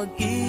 pag-ibig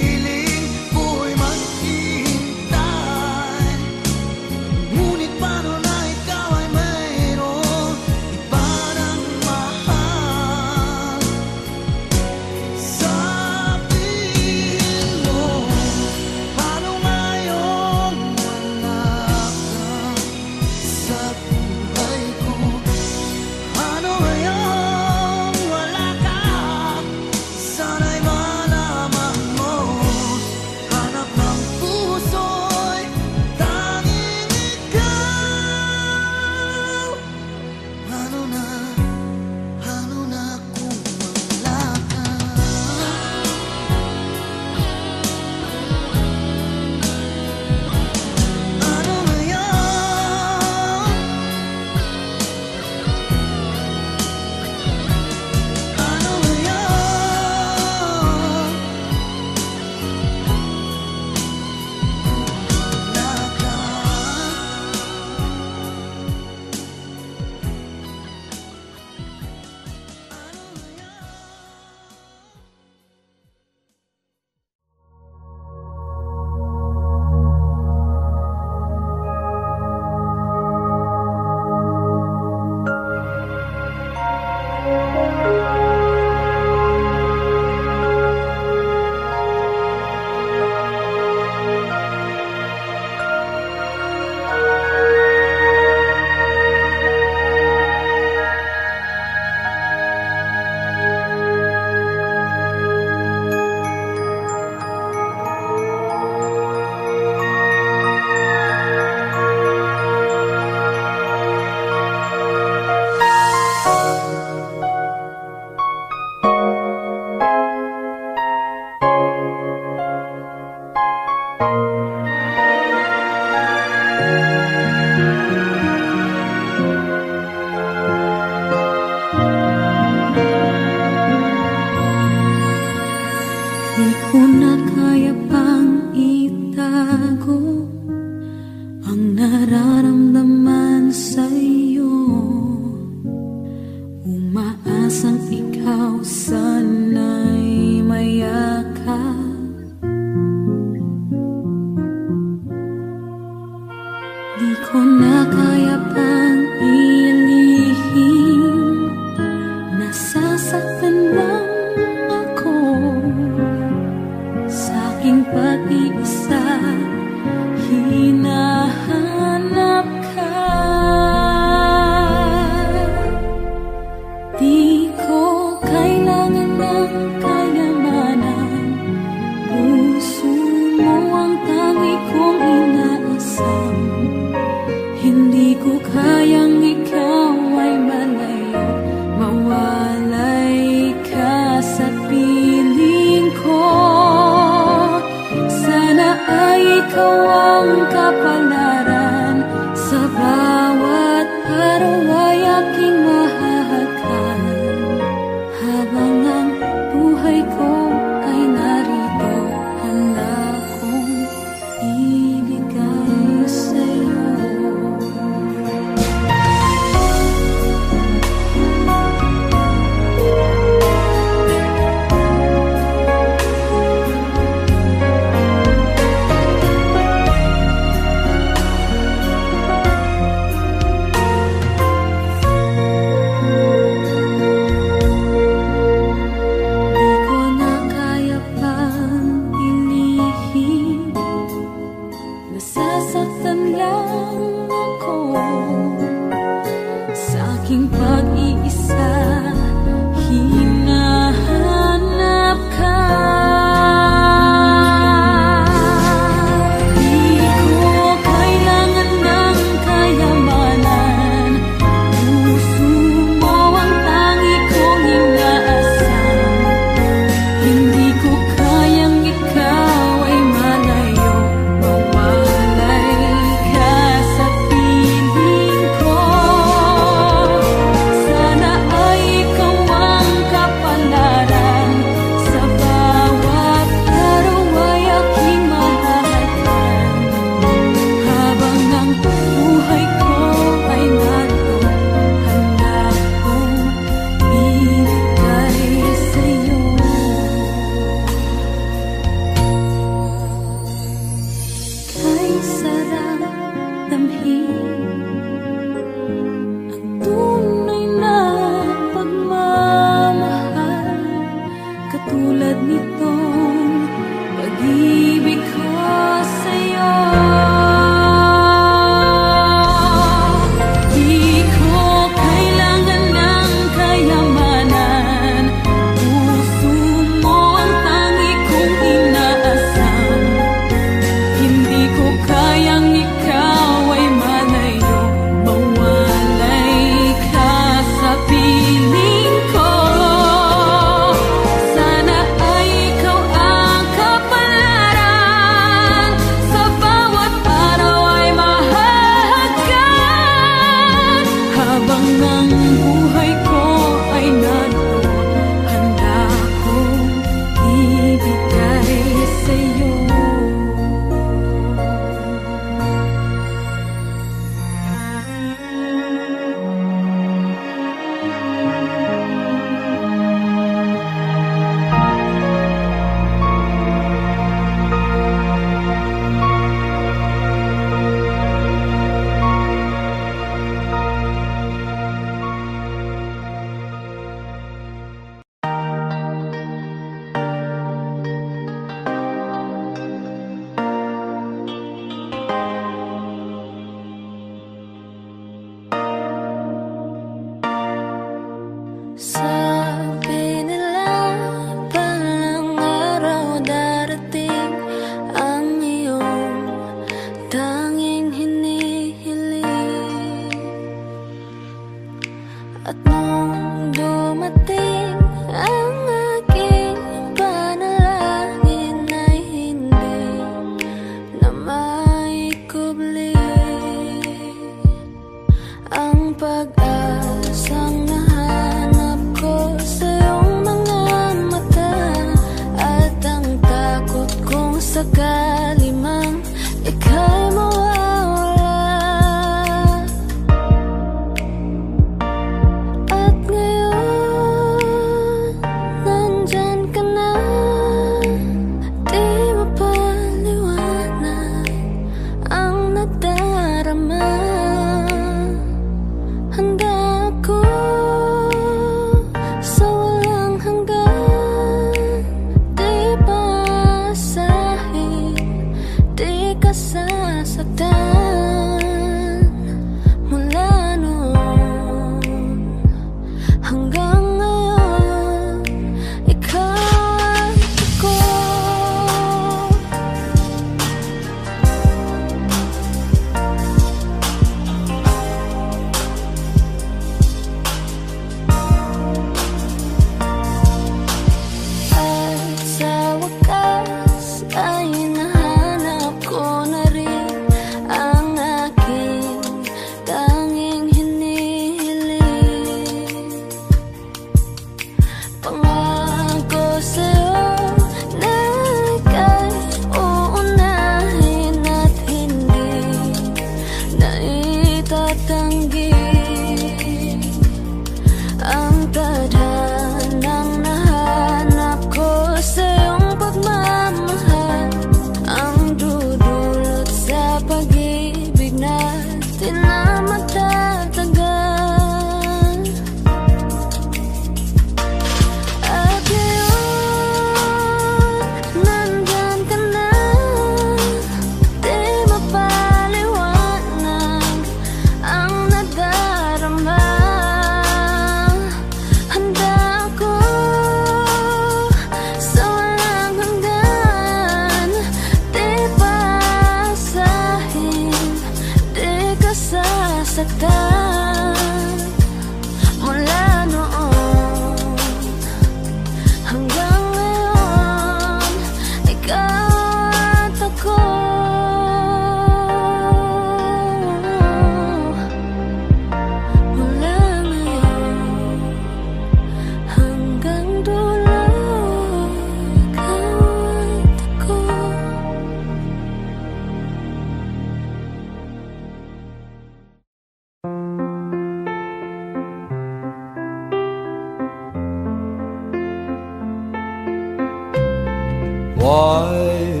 wise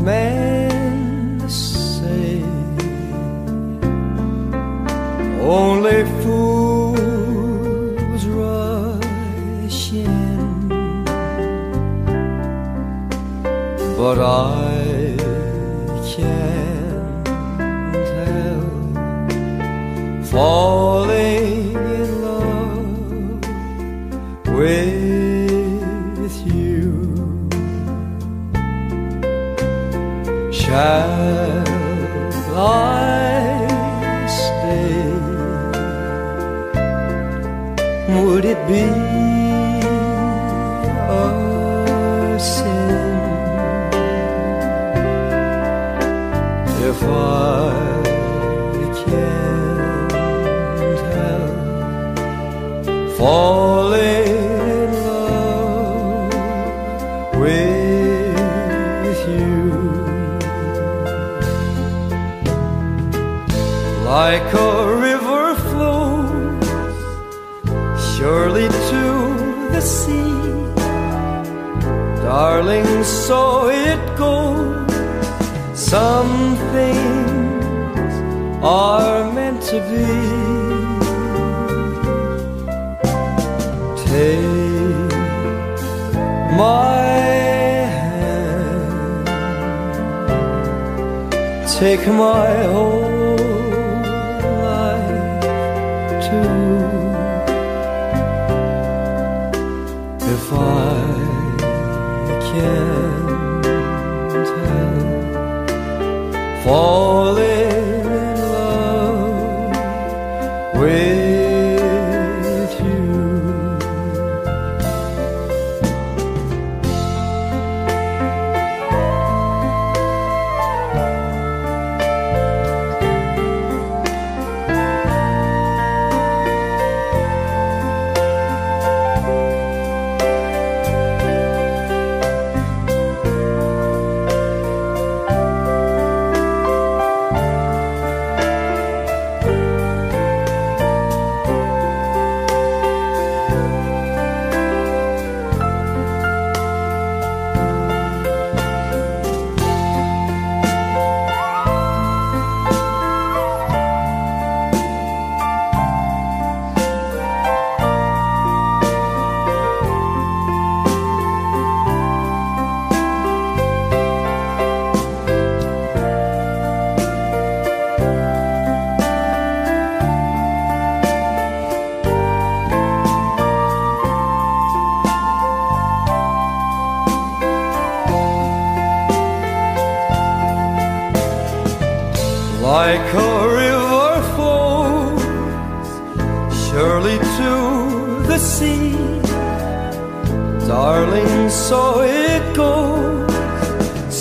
men say only fools rush in, but I. 잘 are meant to be. Take my hand, take my whole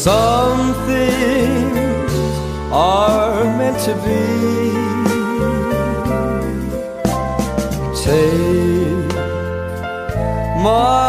Some things are meant to be. Take my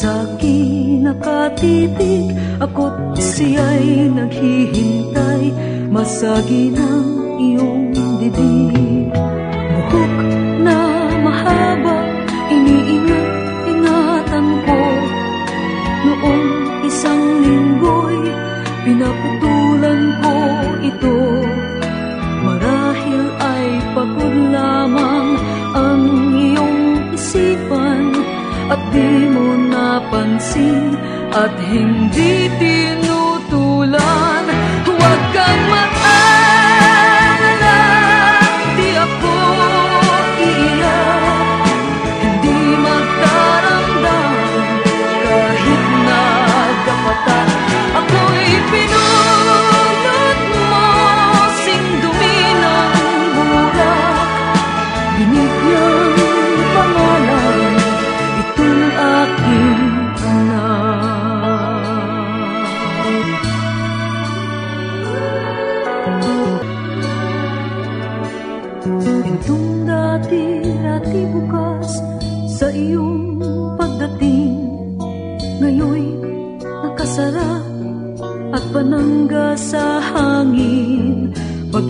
Sa'kin nakatipig, ako't siya'y naghihintay Masagi ng iyong dibdib Buhok na mahaba, iniingat-ingatan ko. Noong isang linggo'y pinaputulan ko ito. Marahil ay pagod lamang ang iyong isipan. At di mo pansin at hindi tinutulungan.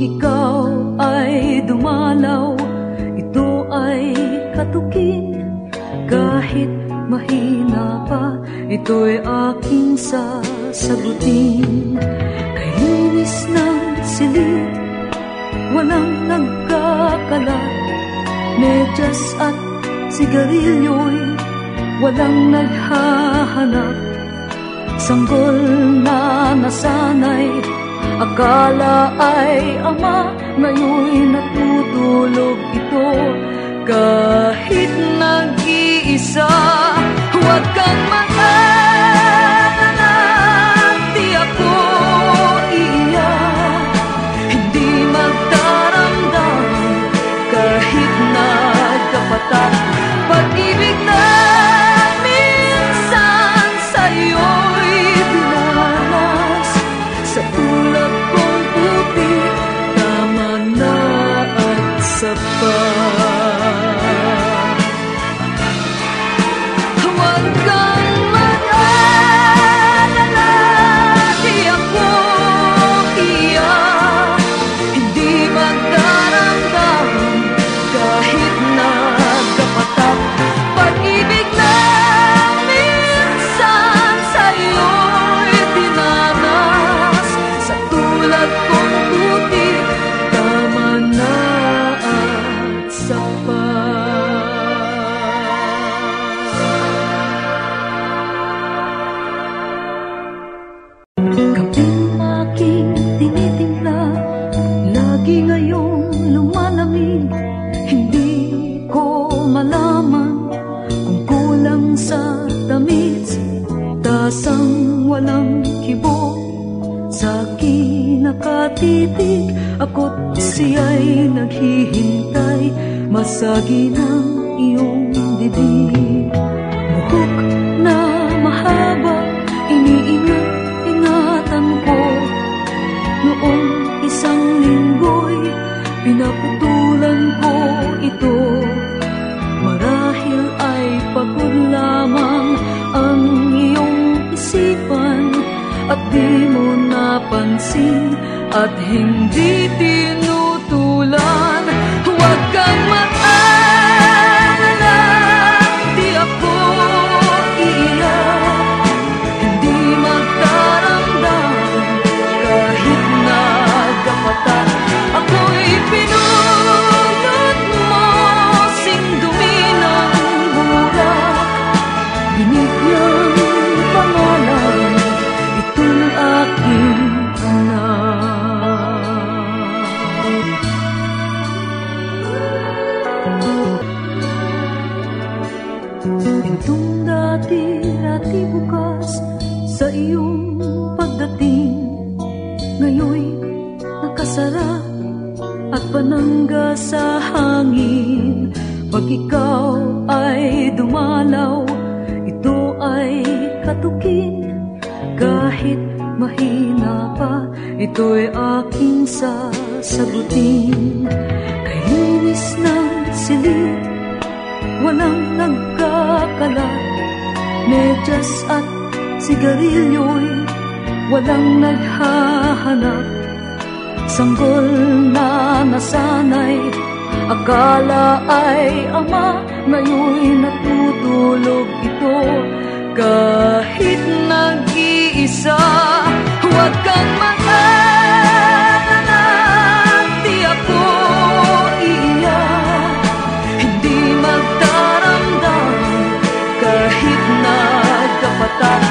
ikaw ay dumalaw Ito ay katukin. Kahit mahina pa Ito'y aking sasagutin. Kahinis ng silid Walang nagkakalat Medyas at sigarilyo'y Walang naghahanap. Sanggol na nasanay Akala ay ama, ngayon'y natutulog ito. Kahit nag-iisa, huwag kang mag- sepa Pag-asang walang kibo Sa kinakatibig Ako't siya'y naghihintay Masagi ng iyong dibig Buhok na mahaba Iniingat-ingatan ko Noong isang linggo'y pinapagod hindi mo napansin at hindi tinutulan. sa hangin. Pag ikaw ay dumalaw Ito ay katukin. Kahit mahina pa Ito'y aking sasagutin. Kainis ng silid Walang nagkakalat Medyas at sigarilyo'y Walang naghahanap. Sanggol na nasanay. Akala ay ama Ngayon'y natutulog ito. Kahit nag-iisa Huwag kang mag-alala. Di ako Hindi magdaramdam Kahit nagkapatay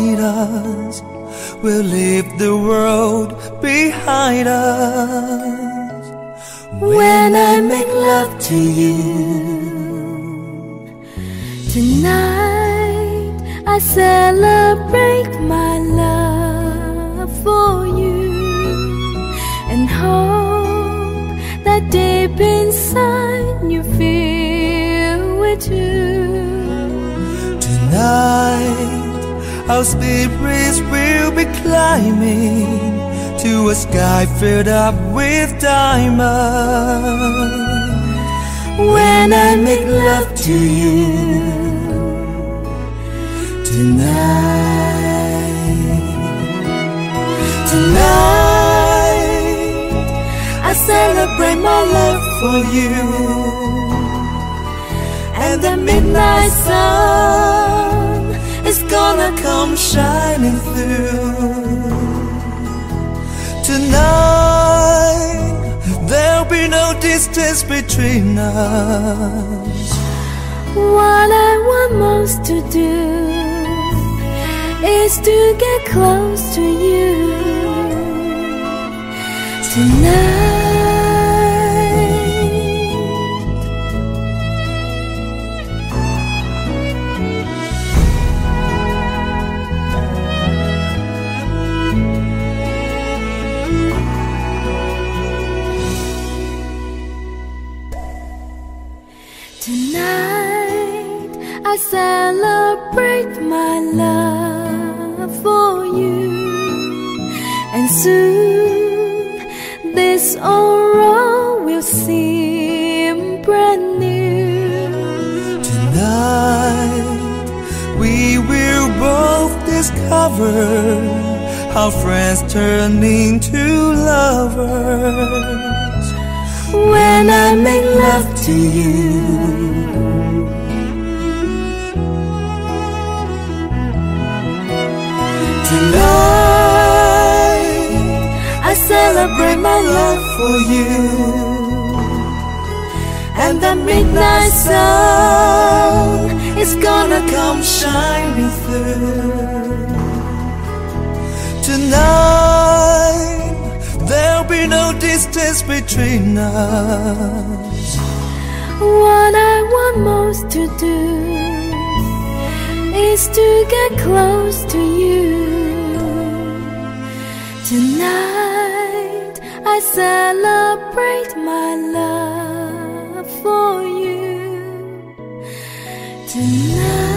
beside us. Will leave the world our spirits will be climbing to a sky filled up with diamonds. When I make love to you tonight, tonight I celebrate my love for you and the midnight sun is gonna come shining through. Tonight, there'll be no distance between us. What I want most to do is to get close to you. Tonight. Celebrate my love for you, and soon this aurora will seem brand new. Tonight we will both discover how friends turn into lovers When I make love to you. Tonight I celebrate my love for you. And the midnight sun is gonna come shining through. Tonight There'll be no distance between us. What I want most to do is to get close to you. Tonight I celebrate my love for you. Tonight.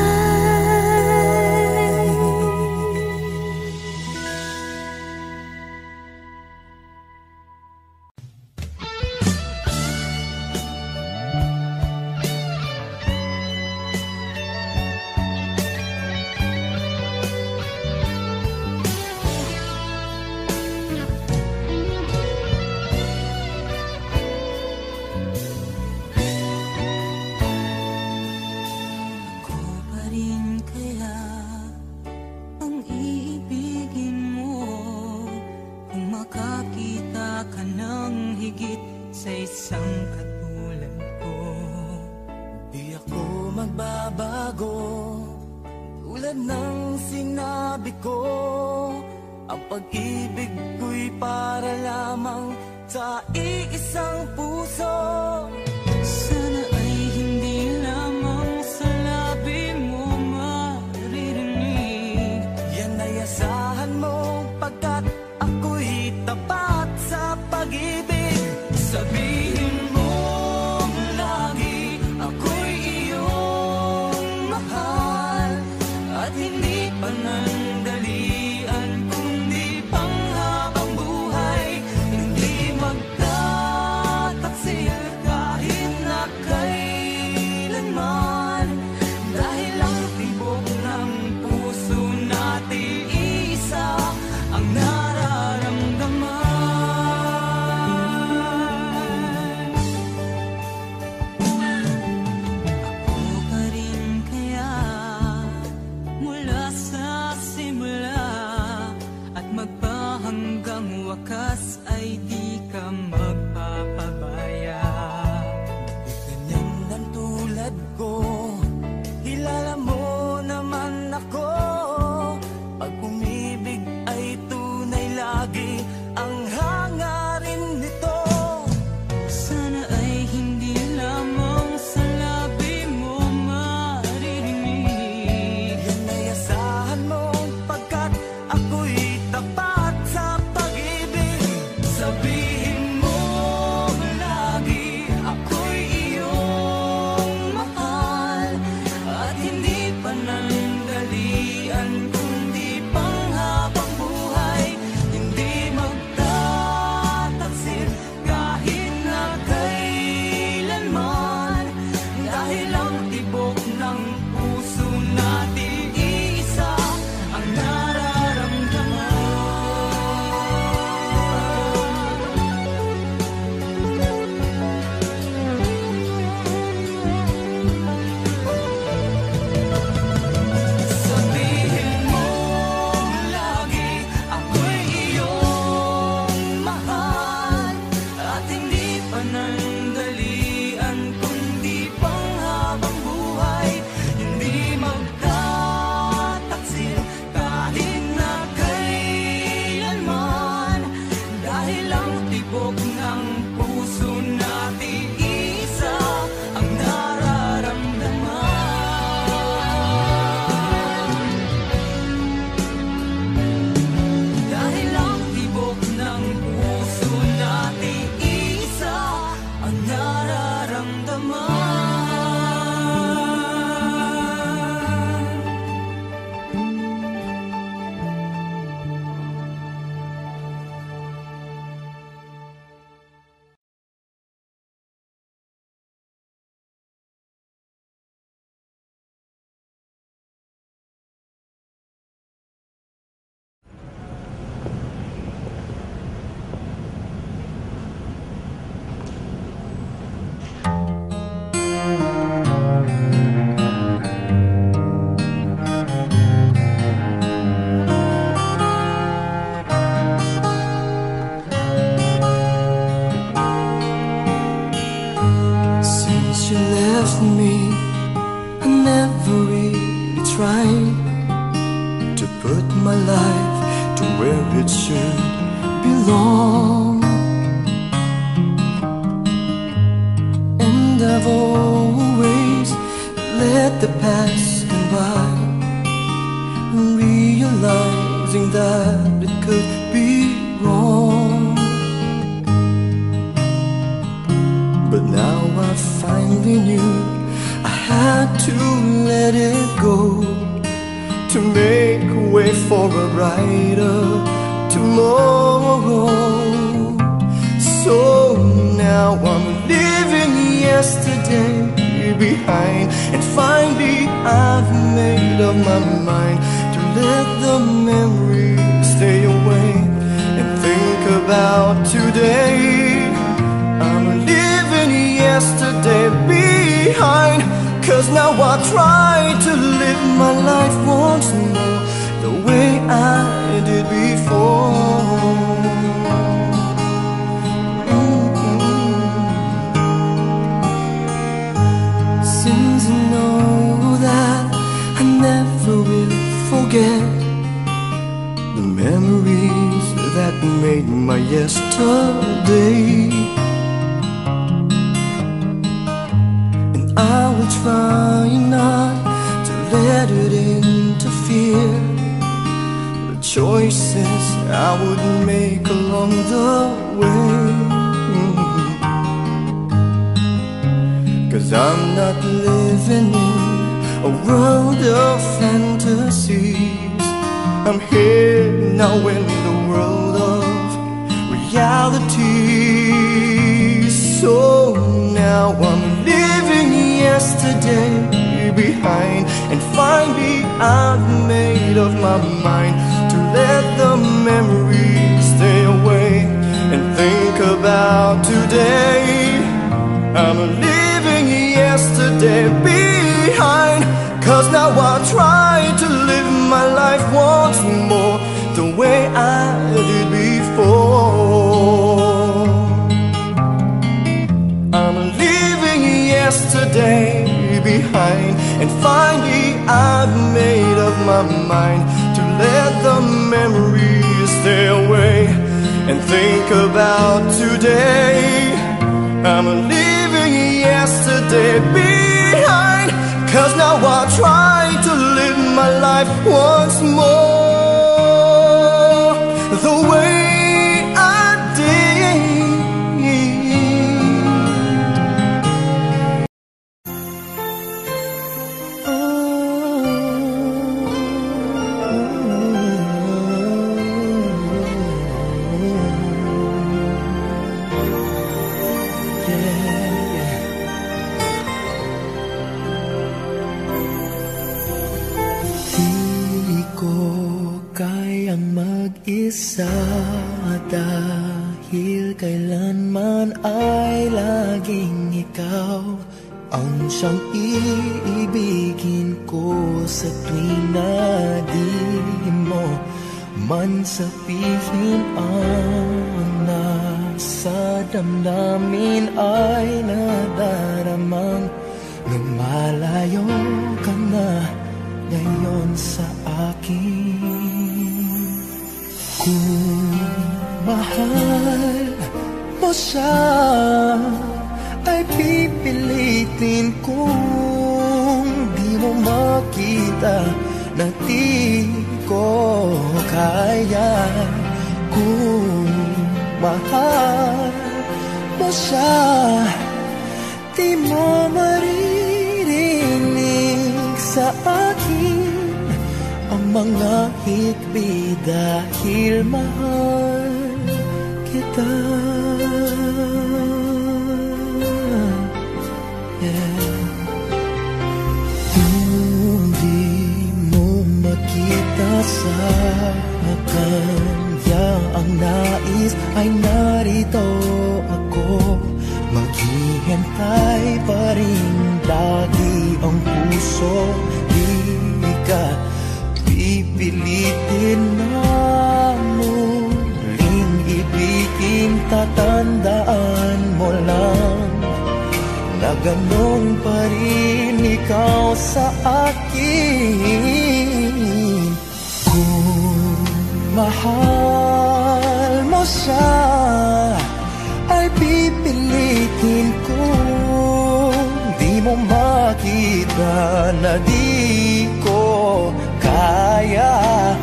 The past come by, realizing that it could be wrong. But now I finally knew I had to let it go to make way for a brighter tomorrow. So now I'm living yesterday behind, and finally I've made up my mind to let the memories stay away and think about today. I'm leaving yesterday behind. Cause now I try to live my life once more the way I did before. Forget the memories that made my yesterday. And I will try not to let it interfere the choices I would make along the way. Cause I'm not living in a world of fantasies. I'm here now in the world of reality. So now I'm leaving yesterday behind And finally I've made up my mind To let the memories stay away And think about today I'm leaving yesterday behind Cause now I try to live my life once more The way I did before. I'm leaving yesterday behind And finally I've made up my mind To let the memories stay away And think about today. I'm leaving yesterday behind Cause now I try to live my life once more iibigin ko sa tuwing na di mo Man sabihin ang nasa damdamin ay nadaramang Lumalayo ka na ngayon sa akin. Kung mahal mo siya Ay pipilitin mo makita Na di ko kaya Kung mahal mo siya? Di mo maririnig sa akin Ang mga hikbi dahil mahal kita Kasama kanya ang nais ay narito ako. Maghihintay pa rin lagi ang puso. Di ka pipilitin na muling ibigin Tatandaan mo lang na ganun pa rin ikaw sa akin. mahal mo siya Ay pipilitin ko. Di mo makita na di ko kaya.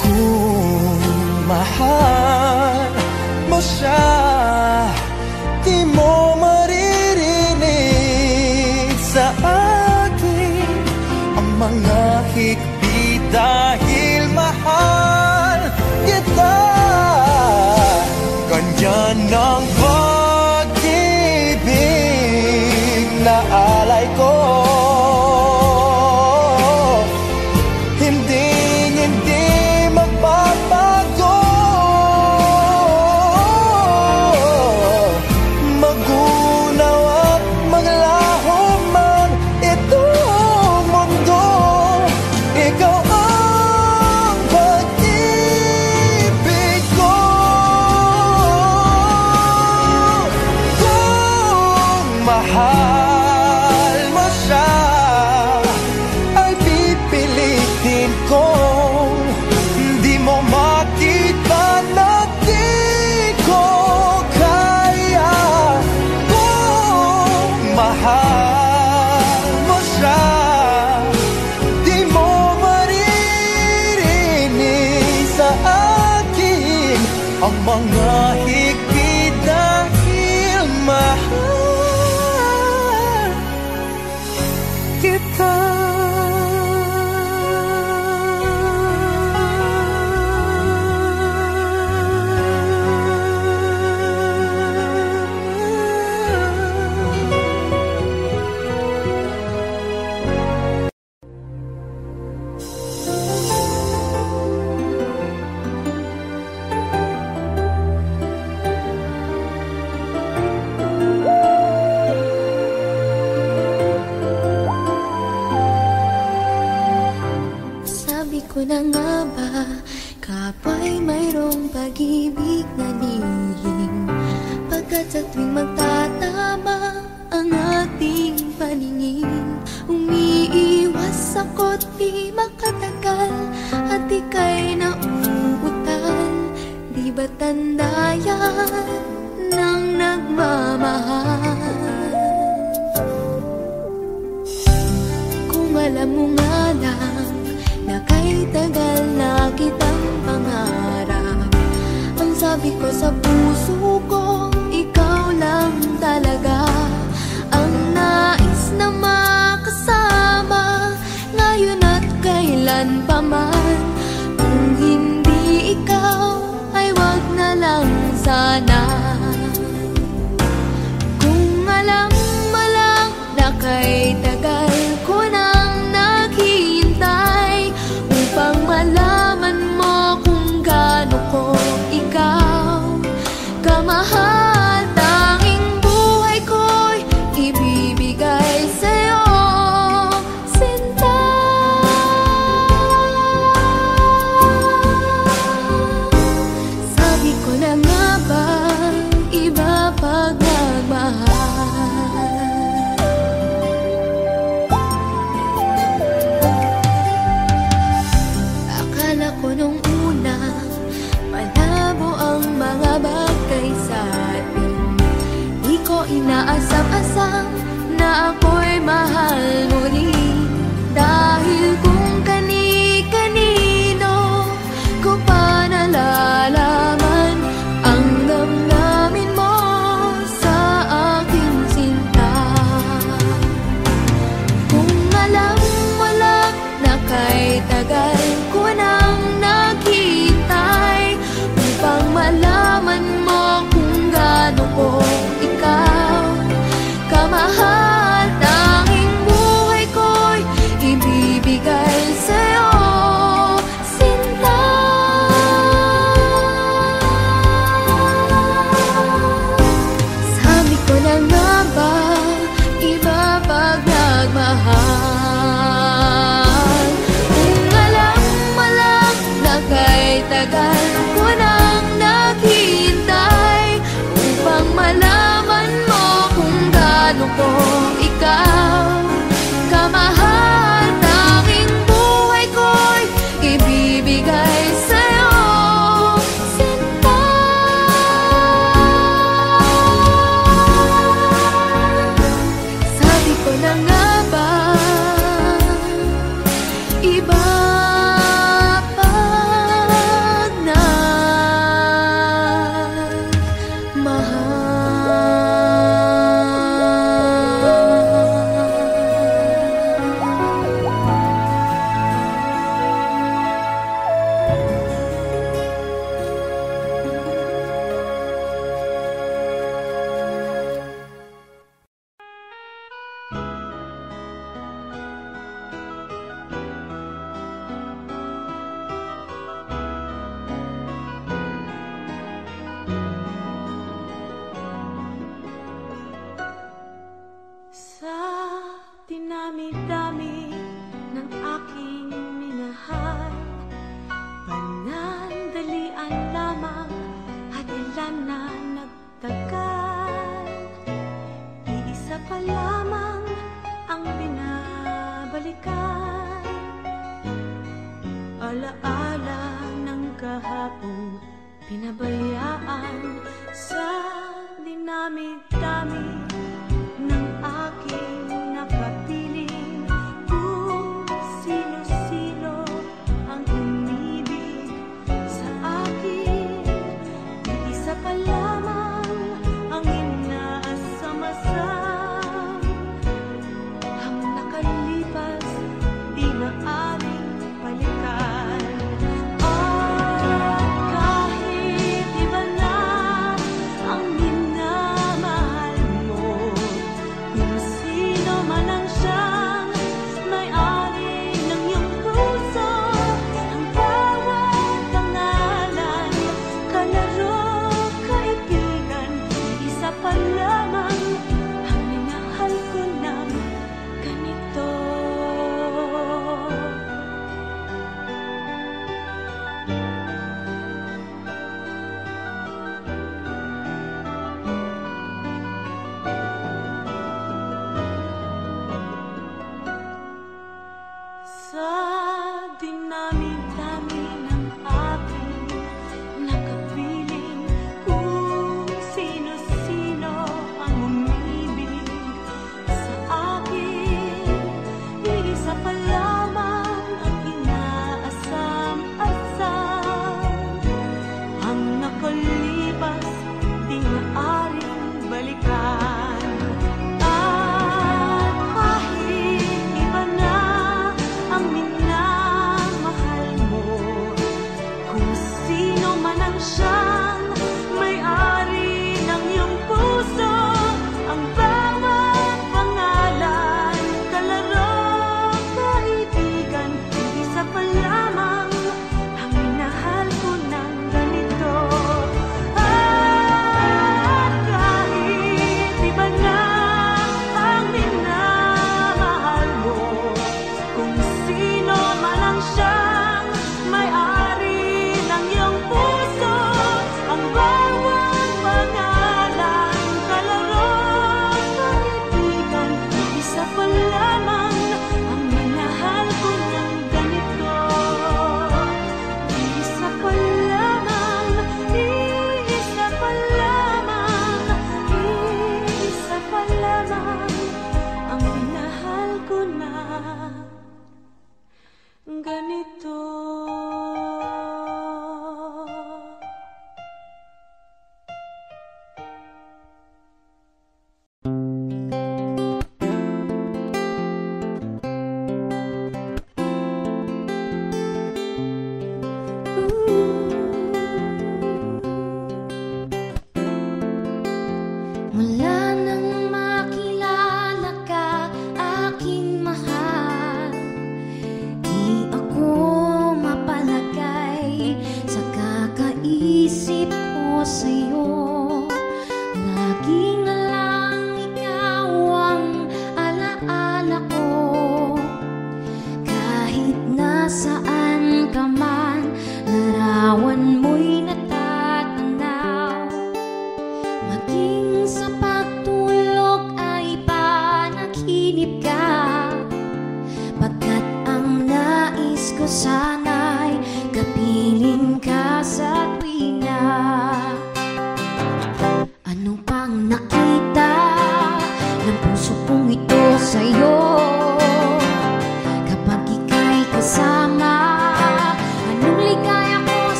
Kung mahal mo siya Di mo maririnig sa akin Ang mga hikpitan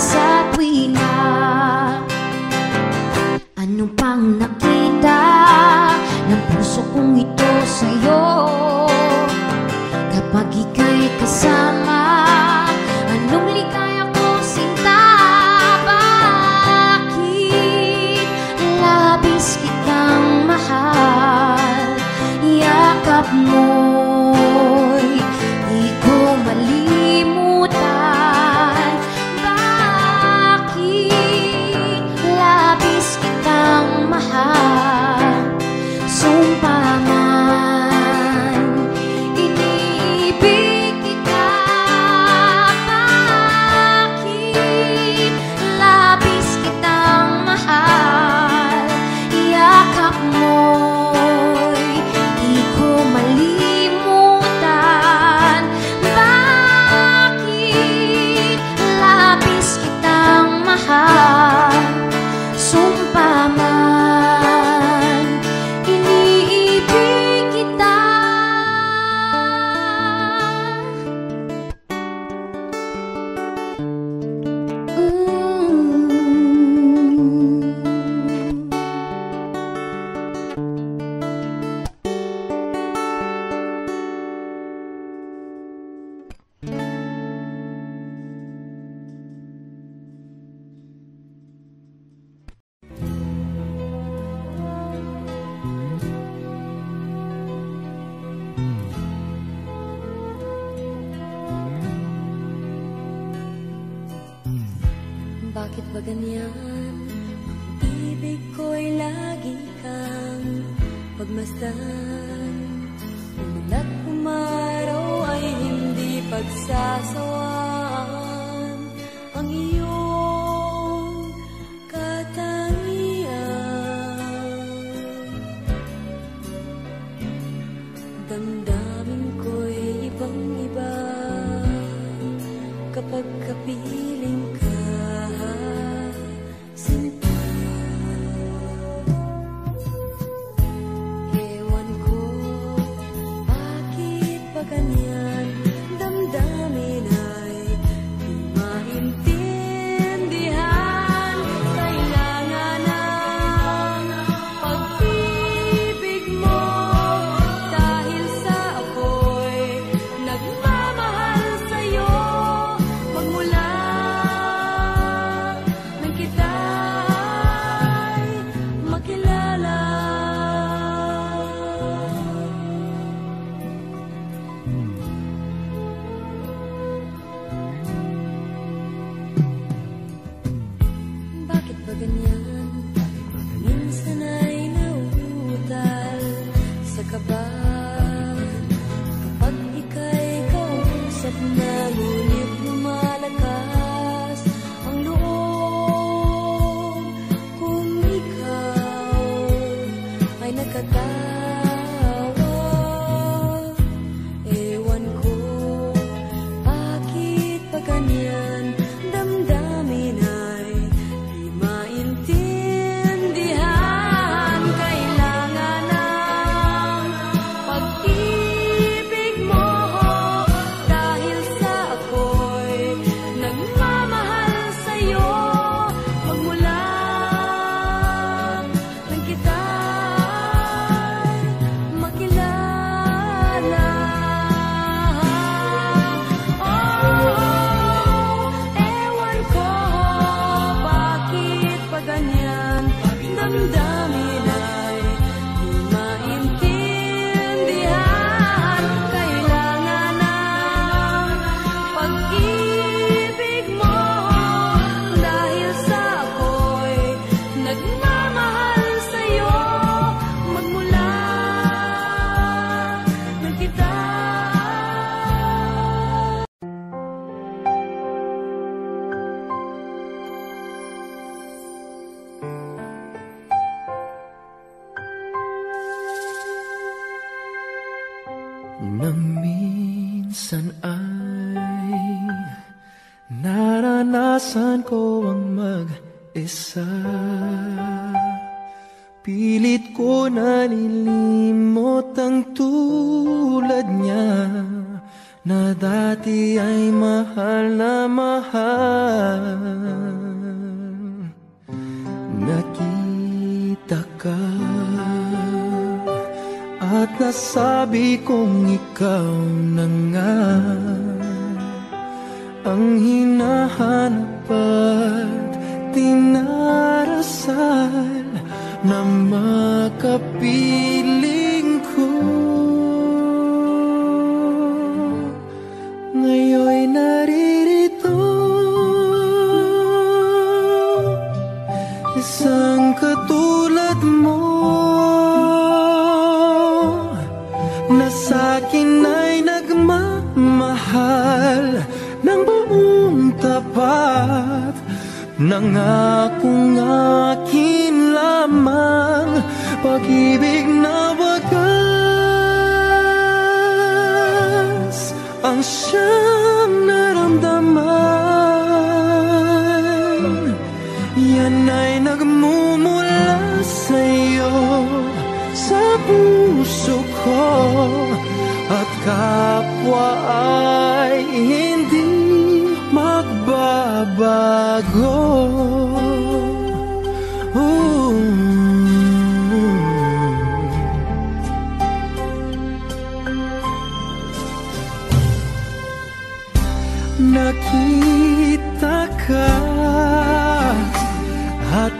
passar.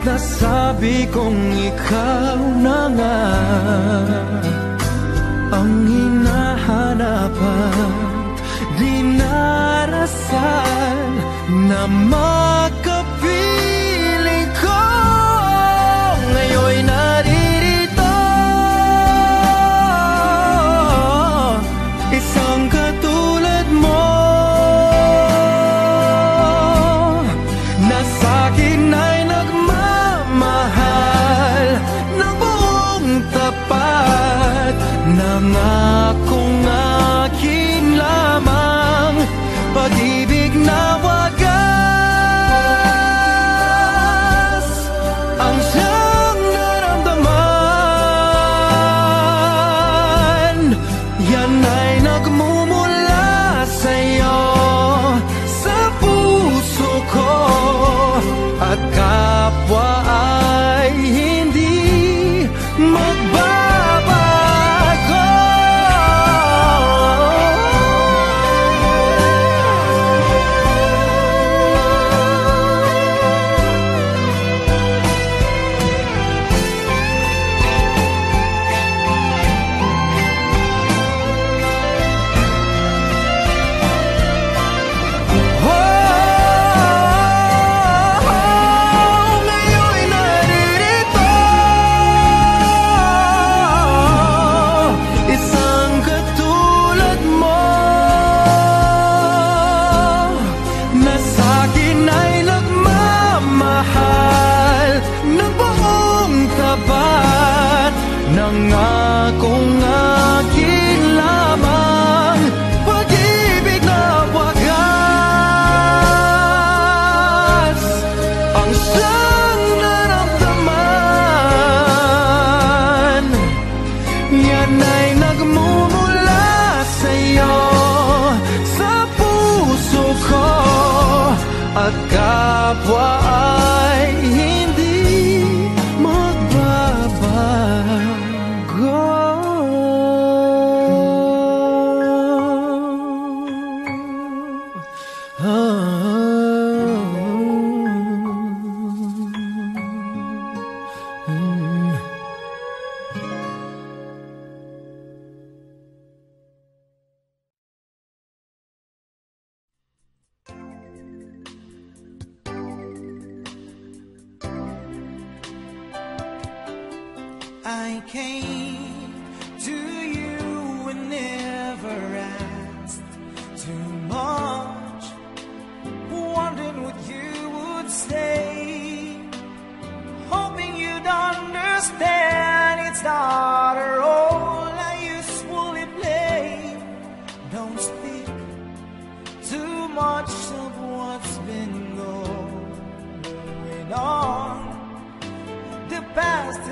Nasabi kong ikaw na nga Ang hinahanap hinahanapan Dinarasan na mag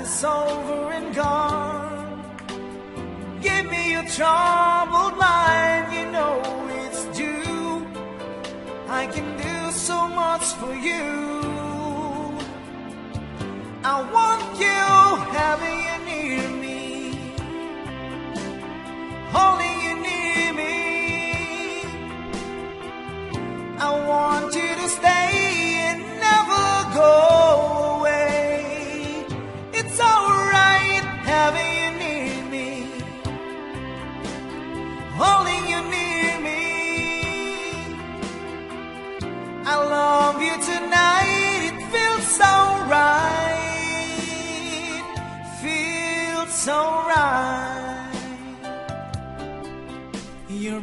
that's over and gone. Give me your troubled mind, you know it's due. I can do so much for you. I want.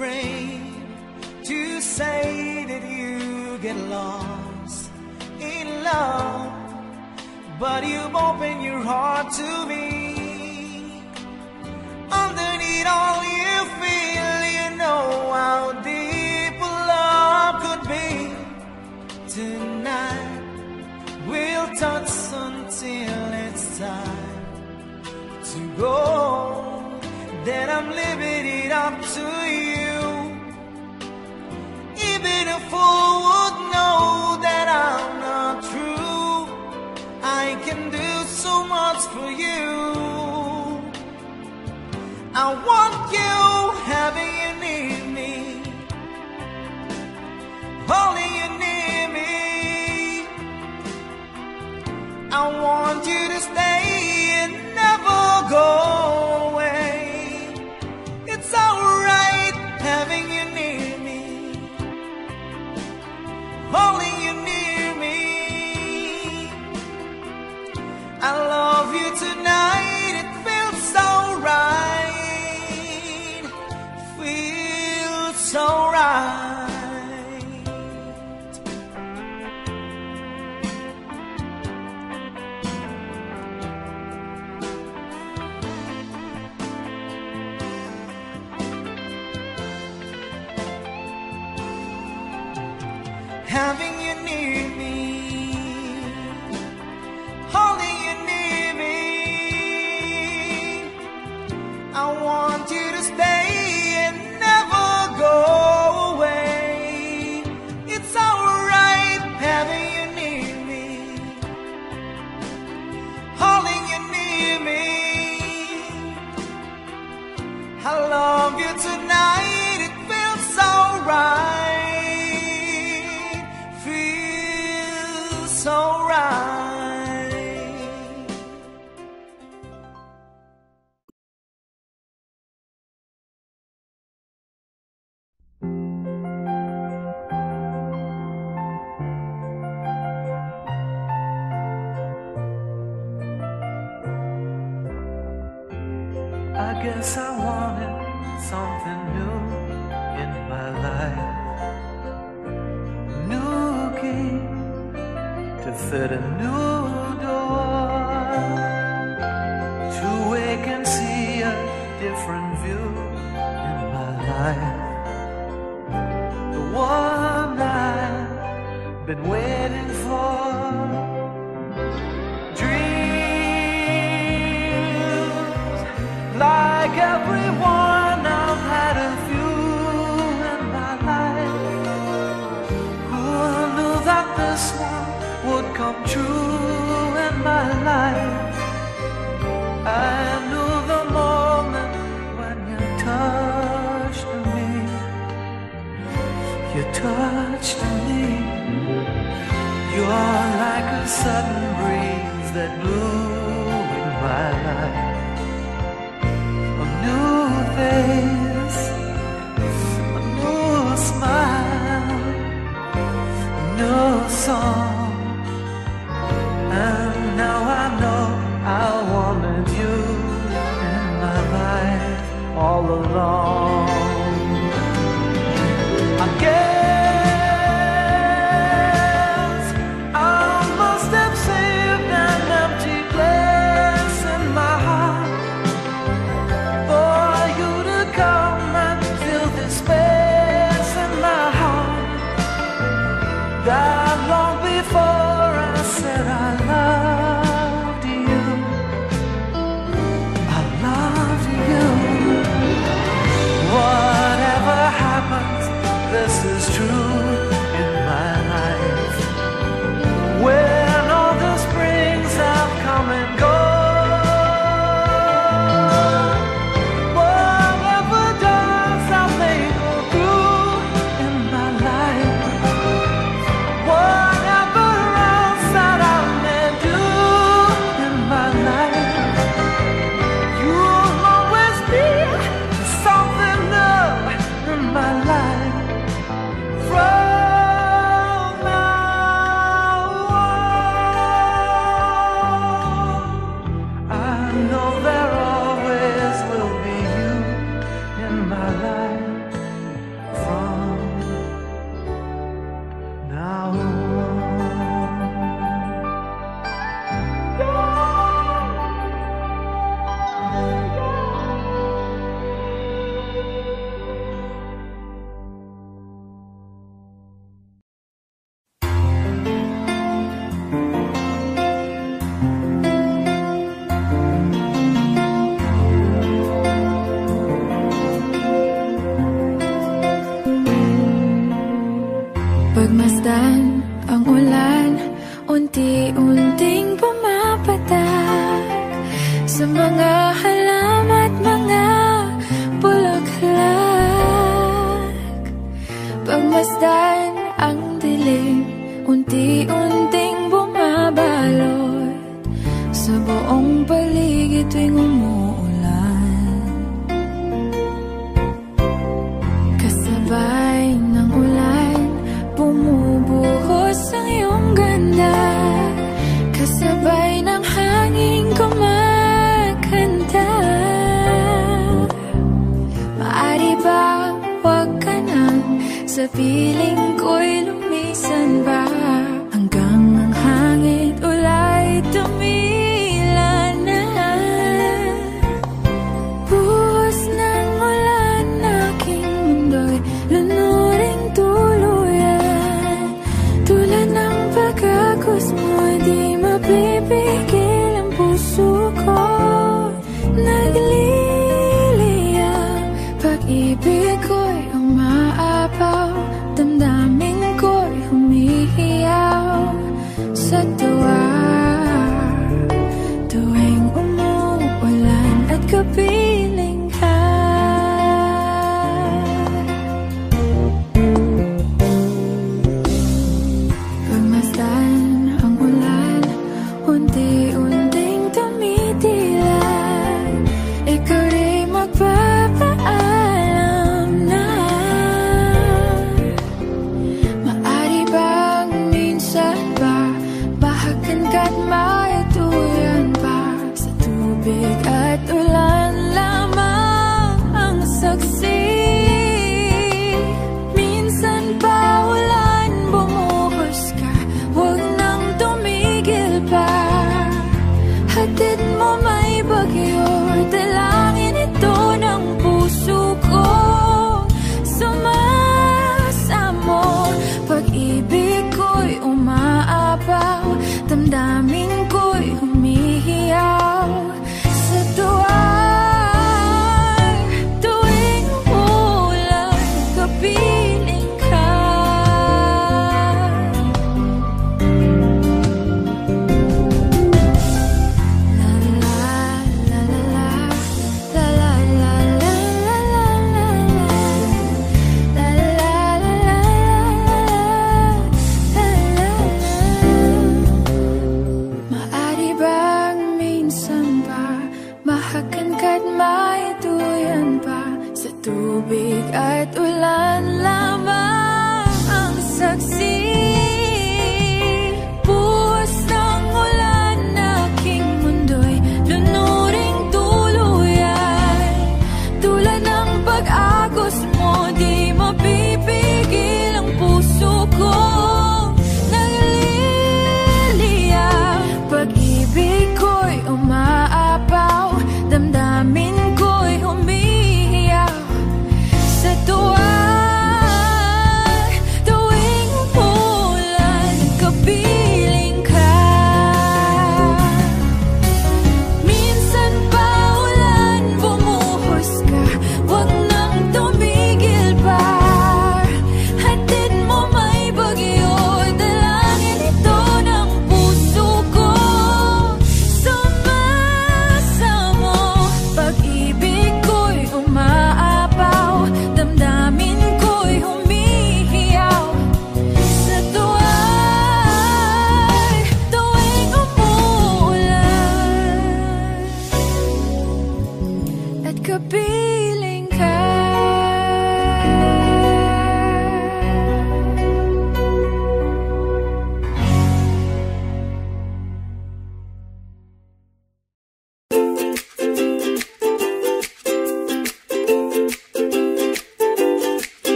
Brave to say that you get lost in love, but you've opened your heart to me. Underneath all you feel, you know how deep love could be. Tonight we'll touch until it's time to go. Then I'm leaving it up to you. Would know that I'm not true. I can do so much for you. I want you having you near me, you near me. I want you I guess I wanted something new in my life. New key to fit a new door. To wake and see a different view in my life. The one I've been waiting for. True in my life? I knew the moment when you touched me. You touched me. You're like a sudden breeze that blew in my life a new face, 怎么那